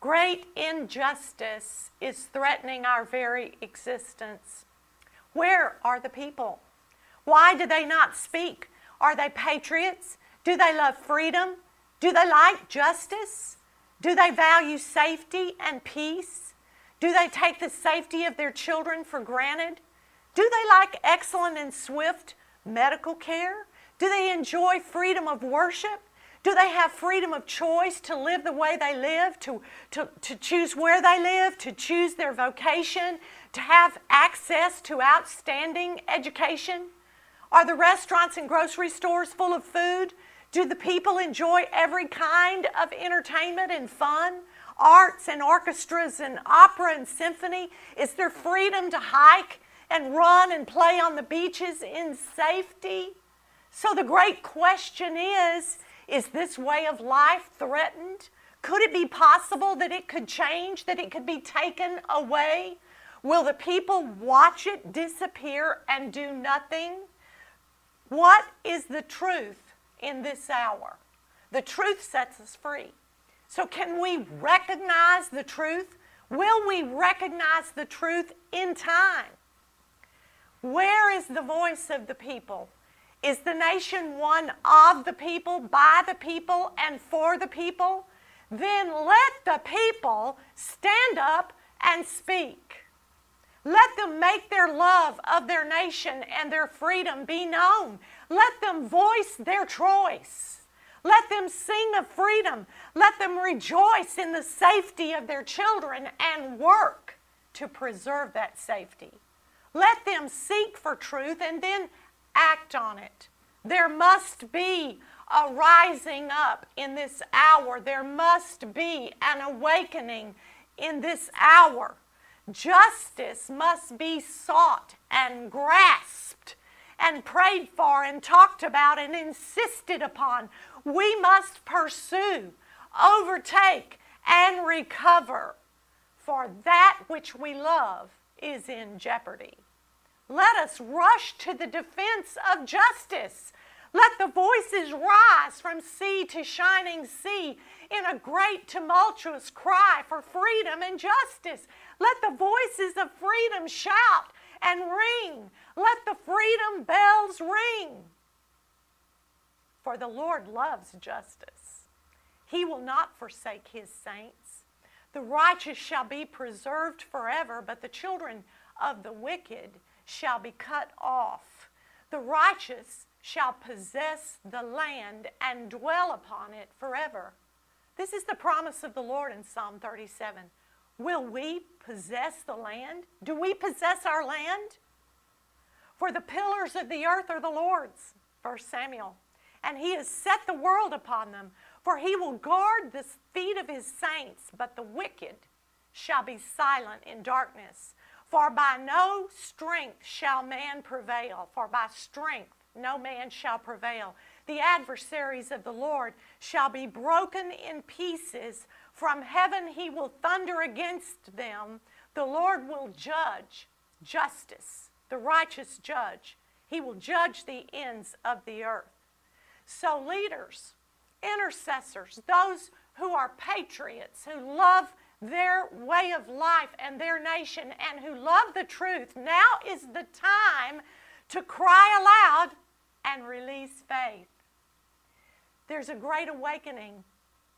Great injustice is threatening our very existence. Where are the people? Why do they not speak? Are they patriots? Do they love freedom? Do they like justice? Do they value safety and peace? Do they take the safety of their children for granted? Do they like excellent and swift medical care? Do they enjoy freedom of worship? Do they have freedom of choice to live the way they live, to, to, to choose where they live, to choose their vocation, to have access to outstanding education? Are the restaurants and grocery stores full of food? Do the people enjoy every kind of entertainment and fun? Arts and orchestras and opera and symphony? Is there freedom to hike and run and play on the beaches in safety? So the great question is is this way of life threatened? Could it be possible that it could change, that it could be taken away? Will the people watch it disappear and do nothing? What is the truth in this hour? The truth sets us free. So, can we recognize the truth? Will we recognize the truth in time? Where is the voice of the people? Is the nation one of the people, by the people, and for the people? Then let the people stand up and speak. Let them make their love of their nation and their freedom be known. Let them voice their choice. Let them sing of freedom. Let them rejoice in the safety of their children and work to preserve that safety. Let them seek for truth and then act on it. There must be a rising up in this hour. There must be an awakening in this hour. Justice must be sought and grasped and prayed for and talked about and insisted upon. We must pursue, overtake, and recover, for that which we love is in jeopardy. Let us rush to the defense of justice. Let the voices rise from sea to shining sea in a great tumultuous cry for freedom and justice. Let the voices of freedom shout and ring. Let the freedom bells ring. For the Lord loves justice. He will not forsake his saints. The righteous shall be preserved forever, but the children of the wicked shall be cut off. The righteous shall possess the land and dwell upon it forever. This is the promise of the Lord in Psalm 37. Will we possess the land? Do we possess our land? For the pillars of the earth are the Lord's, 1 Samuel, and he has set the world upon them. For he will guard the feet of his saints, but the wicked shall be silent in darkness. For by no strength shall man prevail, for by strength no man shall prevail. The adversaries of the Lord shall be broken in pieces. From heaven he will thunder against them. The Lord will judge justice, the righteous judge. He will judge the ends of the earth. So, leaders, intercessors, those who are patriots, who love their way of life and their nation and who love the truth, now is the time to cry aloud and release faith. There's a great awakening.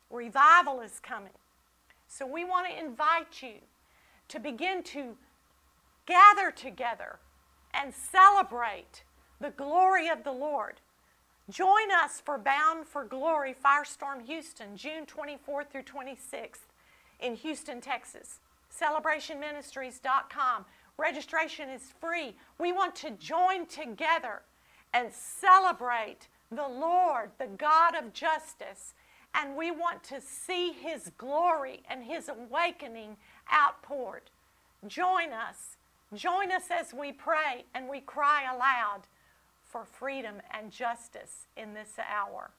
Revival is coming. So we want to invite you to begin to gather together and celebrate the glory of the Lord. Join us for Bound for Glory Firestorm Houston, June 24th through 26th in Houston, Texas. CelebrationMinistries.com. Registration is free. We want to join together and celebrate the Lord, the God of justice, and we want to see His glory and His awakening outpoured. Join us. Join us as we pray and we cry aloud for freedom and justice in this hour.